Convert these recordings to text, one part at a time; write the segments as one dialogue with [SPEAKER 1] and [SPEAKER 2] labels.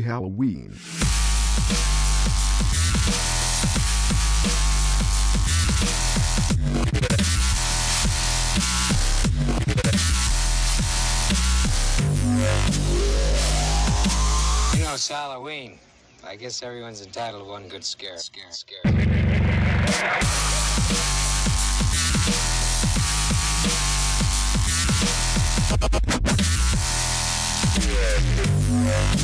[SPEAKER 1] Halloween.
[SPEAKER 2] You know, it's Halloween. I guess everyone's entitled to one good scare. Scare, scare. Yeah.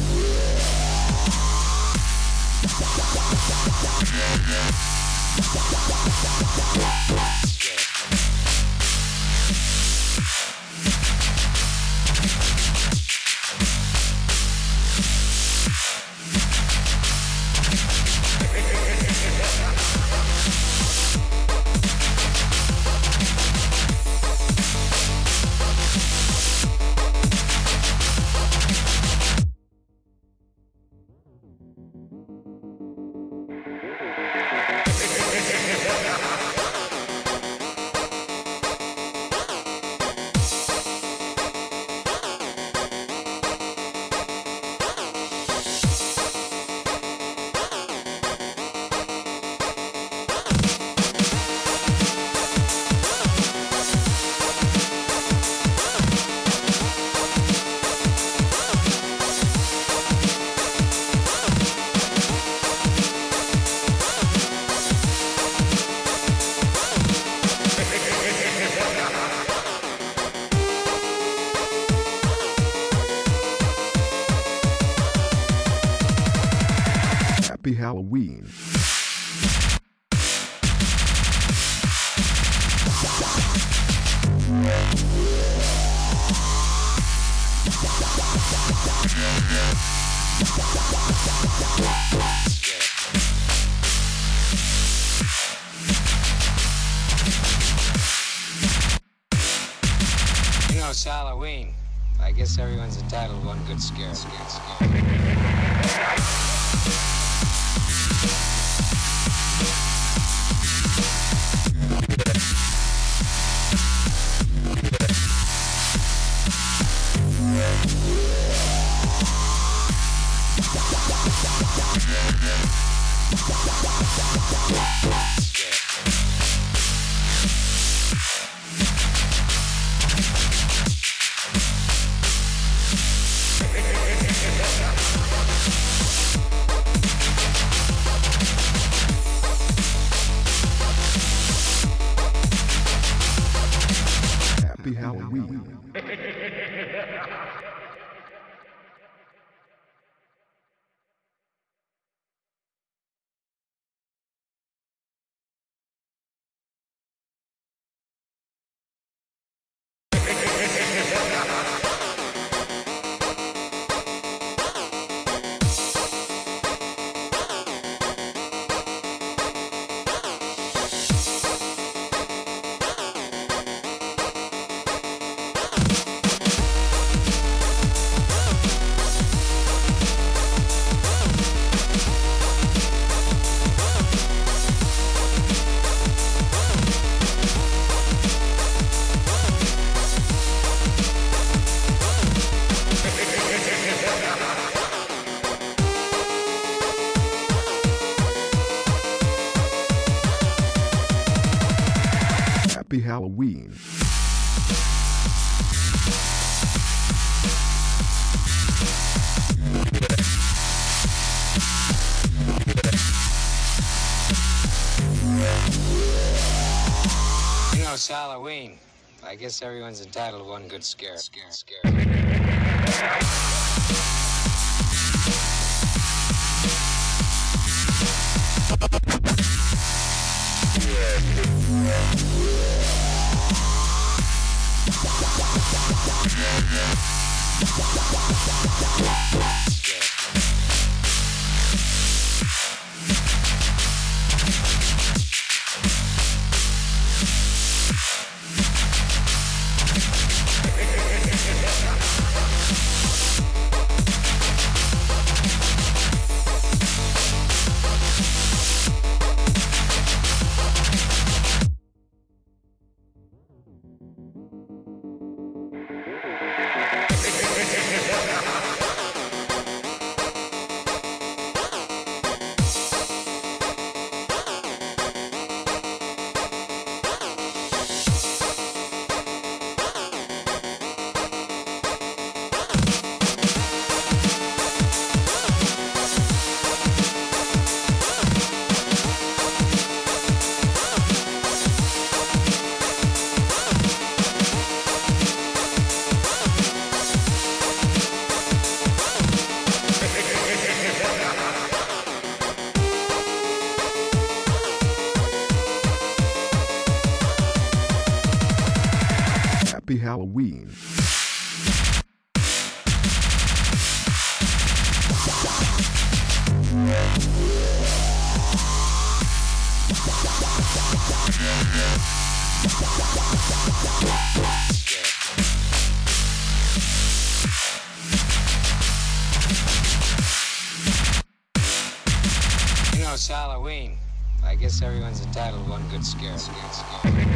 [SPEAKER 1] Happy Halloween.
[SPEAKER 2] You know, it's Halloween. I guess everyone's entitled to one good scare. Scare, scare.
[SPEAKER 1] Happy Halloween.
[SPEAKER 2] You know, it's Halloween. I guess everyone's entitled to one good scare. Scare, scare.
[SPEAKER 1] Yeah. Yeah.
[SPEAKER 2] You know, it's Halloween. I guess everyone's entitled to one good scare. scare, scare.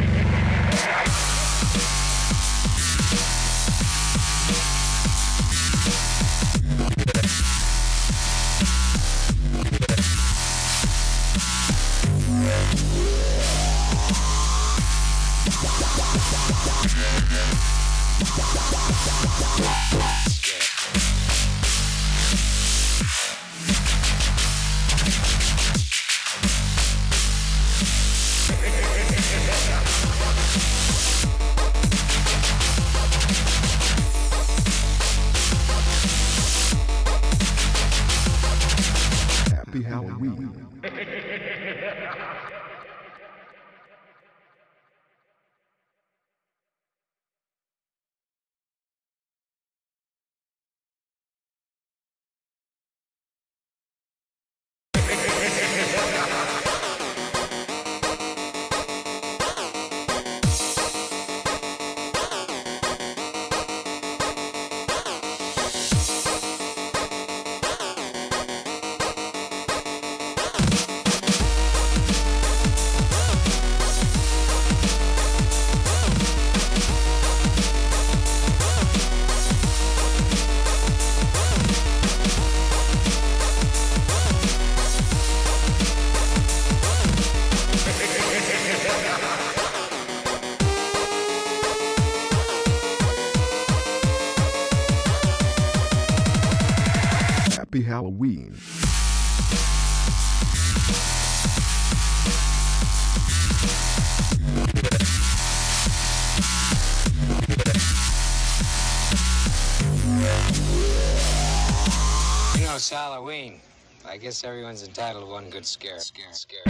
[SPEAKER 1] Happy Halloween. Happy Halloween.
[SPEAKER 2] You know, it's Halloween. I guess everyone's entitled to one good scare. Scare, scare.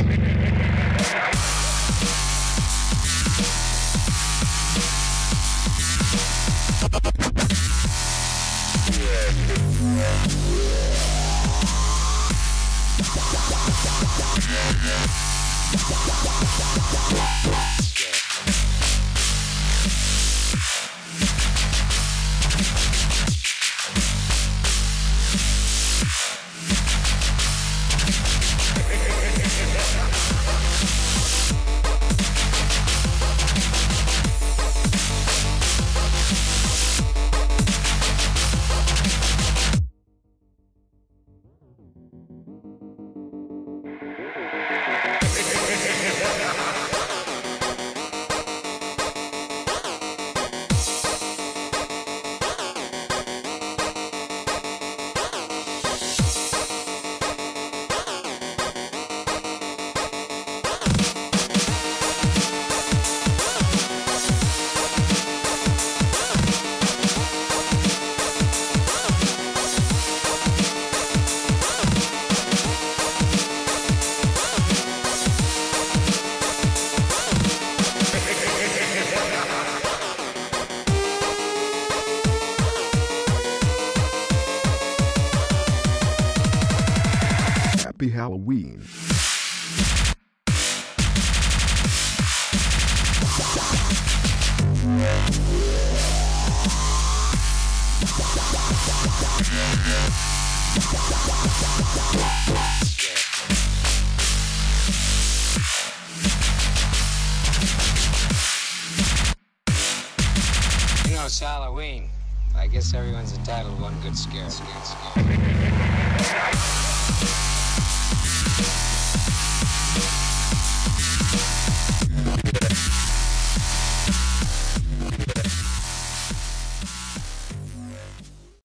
[SPEAKER 1] Happy Halloween.
[SPEAKER 2] You know, it's Halloween. I guess everyone's entitled to one good scare. scare, scare.